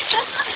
Ha ha ha!